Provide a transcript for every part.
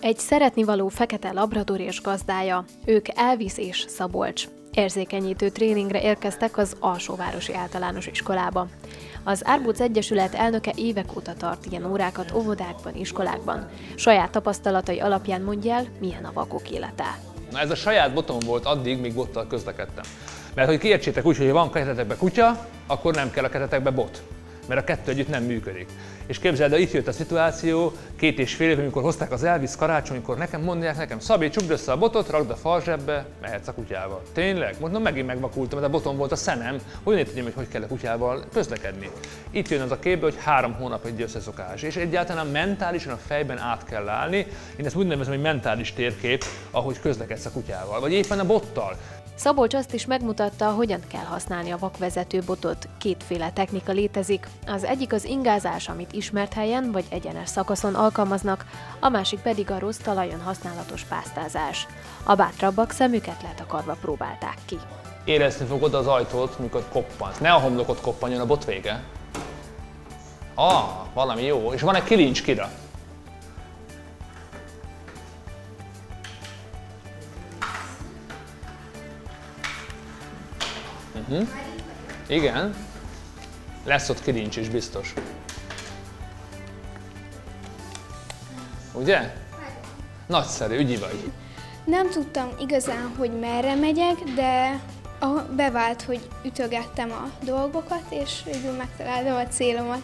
Egy szeretnivaló fekete labrador és gazdája, ők Elvis és Szabolcs. Érzékenyítő tréningre érkeztek az Alsóvárosi Általános Iskolába. Az Árbóc Egyesület elnöke évek óta tart ilyen órákat óvodákban, iskolákban. Saját tapasztalatai alapján mondja el, milyen a vakok élete. Na ez a saját botom volt addig, míg bottal közlekedtem. Mert hogy kiértsétek úgy, hogy van ketetekbe kutya, akkor nem kell a ketetekbe bot mert a kettő együtt nem működik. És képzeld, itt jött a szituáció, két és fél év, amikor hozták az Elvis karácsonykor, nekem mondják nekem, Szabi, csukd össze a botot, rakd a farzsebbe, mehetsz a kutyával. Tényleg? Mondom, megint megvakultam, mert a boton volt a szemem, hogy ne tudjam, hogy hogy kell a kutyával közlekedni. Itt jön az a képbe, hogy három hónap egy összeszokás, és egyáltalán mentálisan a fejben át kell állni. Én ezt úgy nevezem, hogy mentális térkép, ahogy közlekedsz a kutyával, vagy éppen a bottal. Szabolcs azt is megmutatta, hogyan kell használni a vakvezető botot. Kétféle technika létezik. Az egyik az ingázás, amit ismert helyen vagy egyenes szakaszon alkalmaznak, a másik pedig a rossz talajon használatos pásztázás. A bátrabbak szemüket letakarva próbálták ki. Érezni fogod az ajtót, mikor koppan. Ne a homlokot koppanjon a bot vége. Ah, valami jó. És van egy kilincs kira. Uh-huh. Igen. Lesz ott kirincs is biztos. Ugye? Nagyszerű, ügyi vagy. Nem tudtam igazán, hogy merre megyek, de bevált, hogy ütögettem a dolgokat, és végül megtaláltam a célomat.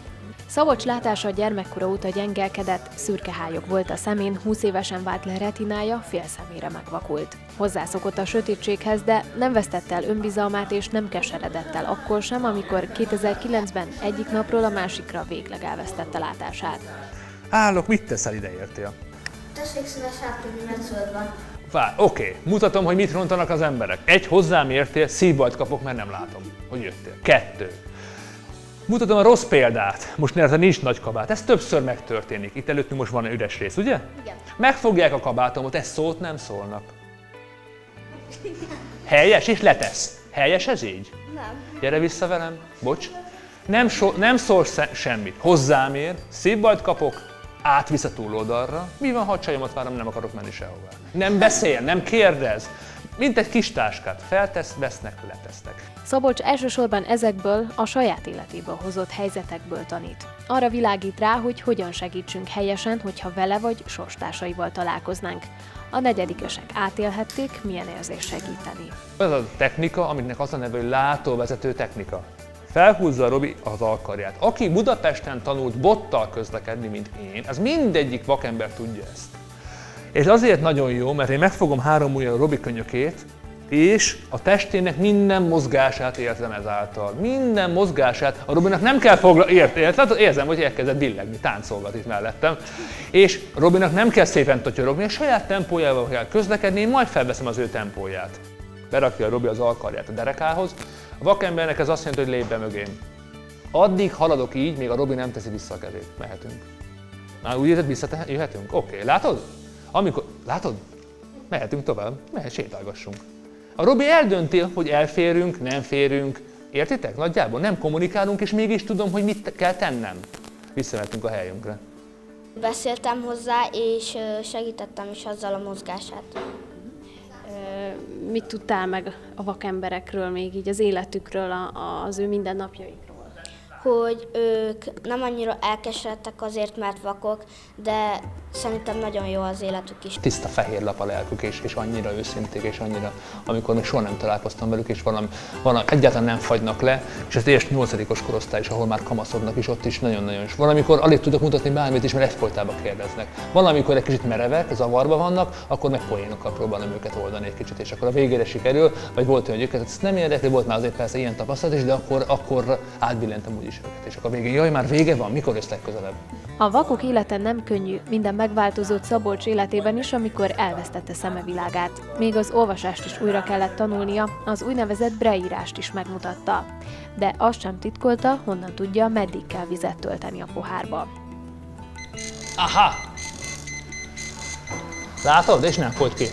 Szabocs látása a gyermekkora óta gyengelkedett, szürke hályok volt a szemén, 20 évesen vált le retinája, fél szemére megvakult. Hozzászokott a sötétséghez, de nem vesztette el önbizalmát és nem keseredett el akkor sem, amikor 2009-ben egyik napról a másikra végleg elvesztette látását. Állok, mit teszel ide értél? Tessék szíves zöld van. Vár, oké, okay. mutatom, hogy mit rontanak az emberek. Egy, hozzám értél, szívbajt kapok, mert nem látom, hogy jöttél. Kettő, Mutatom a rossz példát. Most nézd, nincs nagy kabát. Ez többször megtörténik. Itt előttünk most van egy üres rész, ugye? Igen. Megfogják a kabátomot, ez szót nem szólnak. Helyes, és letesz. Helyes ez így? Nem. Gyere vissza velem. Bocs. Nem, so, nem szól semmit. Hozzám ér, szívbajt kapok, átvisz a túloldalra. Mi van, ha a csajomat várom, nem akarok menni sehová. Nem beszél, nem kérdez. Mint egy kis táskát. Feltesz, vesznek, letesznek. Szabolcs elsősorban ezekből a saját életéből hozott helyzetekből tanít. Arra világít rá, hogy hogyan segítsünk helyesen, hogyha vele vagy sorstársaival találkoznánk. A negyedikesek átélhették, milyen érzés segíteni. Ez a technika, aminek az a neve, hogy látóvezető technika. Felhúzza Robi az alkarját. Aki Budapesten tanult bottal közlekedni, mint én, az mindegyik vakember tudja ezt. És azért nagyon jó, mert én megfogom három ujjal Robi könyökét, és a testének minden mozgását érzem ezáltal. Minden mozgását. A Robinak nem kell foglalni, ért, ért, érzem, hogy elkezdett billegni, táncolgat itt mellettem. És Robinak nem kell szépen totyorogni, a saját tempójával kell közlekedni, én majd felveszem az ő tempóját. Berakja a Robi az alkarját a derekához. A vakembernek ez azt jelenti, hogy lép be mögém. Addig haladok így, még a Robi nem teszi vissza a kezét. Mehetünk. Már úgy érzed, visszajöhetünk? Oké, okay. látod? Amikor, látod? Mehetünk tovább, mehet, sétálgassunk. A Robi eldönti, hogy elférünk, nem férünk. Értitek? Nagyjából nem kommunikálunk, és mégis tudom, hogy mit kell tennem. Visszamehetünk a helyünkre. Beszéltem hozzá, és segítettem is azzal a mozgását. Mit tudtál meg a vakemberekről, még így az életükről, az ő mindennapjaikról? Hogy ők nem annyira elkeseredtek azért, mert vakok, de szerintem nagyon jó az életük is. Tiszta fehér lap a lelkük, és, és annyira őszinték, és annyira, amikor még soha nem találkoztam velük, és valami, valami egyáltalán nem fagynak le, és ez és 8 korosztály is, ahol már kamaszodnak is, ott is nagyon-nagyon is. Valamikor alig tudok mutatni bármit is, mert egyfolytában kérdeznek. Valamikor egy kicsit merevek, zavarba vannak, akkor meg poénokkal próbálom őket oldani egy kicsit, és akkor a végére sikerül, vagy volt olyan, hogy őket ezt nem érdekli, volt már azért persze ilyen tapasztalat is, de akkor, akkor átbillentem úgyis őket. És akkor a végén, jaj, már vége van, mikor lesz legközelebb? A vakok élete nem könnyű, minden megváltozott Szabolcs életében is, amikor elvesztette szemevilágát. Még az olvasást is újra kellett tanulnia, az úgynevezett breírást is megmutatta. De azt sem titkolta, honnan tudja, meddig kell vizet tölteni a pohárba. Aha! Látod? És nem folyt ki.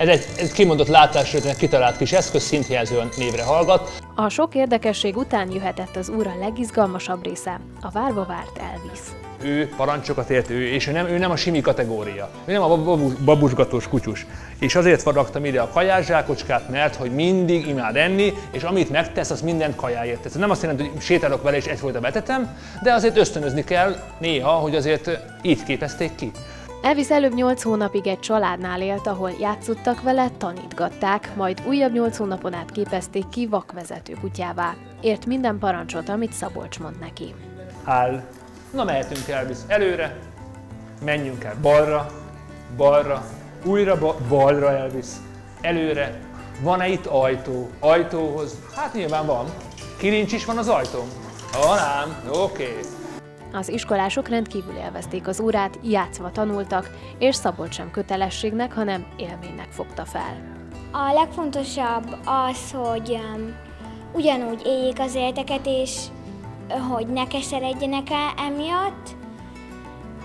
Ez egy, egy kimondott látásra kitalált kis eszköz, szintjelző névre hallgat. A sok érdekesség után jöhetett az úra legizgalmasabb része, a várva várt Elvis. Ő parancsokat ért, ő, és ő nem, ő nem a simi kategória. Ő nem a babus, babusgatós kutyus. És azért faragtam ide a kajázsákocskát, mert hogy mindig imád enni, és amit megtesz, az minden kajáért. Ez nem azt jelenti, hogy sétálok vele és egyfolyta betetem, de azért ösztönözni kell néha, hogy azért így képezték ki. Elvis előbb 8 hónapig egy családnál élt, ahol játszottak vele, tanítgatták, majd újabb 8 hónapon át képezték ki vakvezető kutyává. Ért minden parancsot, amit Szabolcs mond neki. Áll. Na mehetünk Elvis előre, menjünk el balra, balra, újra ba- balra Elvis, előre. Van-e itt ajtó? Ajtóhoz? Hát nyilván van. Kilincs is van az ajtón? Van ám, oké. Okay. Az iskolások rendkívül élvezték az órát, játszva tanultak, és Szabolcs sem kötelességnek, hanem élménynek fogta fel. A legfontosabb az, hogy ugyanúgy éljék az életeket, és hogy ne keseredjenek el emiatt,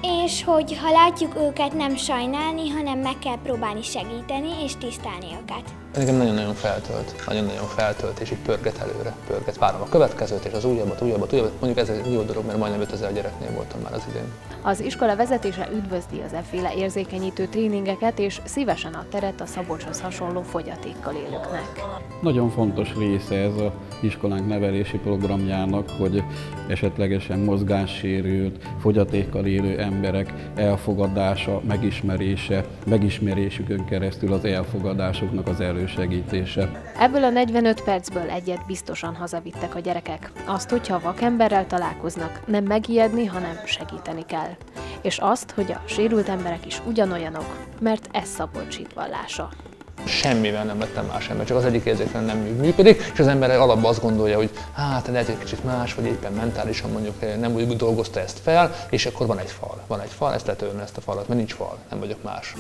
és hogy ha látjuk őket, nem sajnálni, hanem meg kell próbálni segíteni és tisztelni őket. Engem nagyon-nagyon feltölt, nagyon-nagyon feltölt, és így pörget előre, pörget. Várom a következőt, és az újabbat, újabbat, újabbat. Mondjuk ez egy jó dolog, mert majdnem 5000 gyereknél voltam már az idén. Az iskola vezetése üdvözli az efféle érzékenyítő tréningeket, és szívesen ad teret a Szabolcshoz hasonló fogyatékkal élőknek. Nagyon fontos része ez az iskolánk nevelési programjának, hogy esetlegesen mozgássérült, fogyatékkal élő emberek elfogadása, megismerése, megismerésükön keresztül az elfogadásuknak az elősegítése. Ebből a 45 percből egyet biztosan hazavittek a gyerekek. Azt, hogyha vakemberrel találkoznak, nem megijedni, hanem segíteni kell. És azt, hogy a sérült emberek is ugyanolyanok, mert ez Szabolcs hitvallása. Semmivel nem lettem más ember, csak az egyik érzéklen nem működik, és az ember alapban azt gondolja, hogy hát lehet egy kicsit más, vagy éppen mentálisan mondjuk nem úgy dolgozta ezt fel, és akkor van egy fal. Van egy fal, ezt letörni ezt a falat, mert nincs fal, nem vagyok más.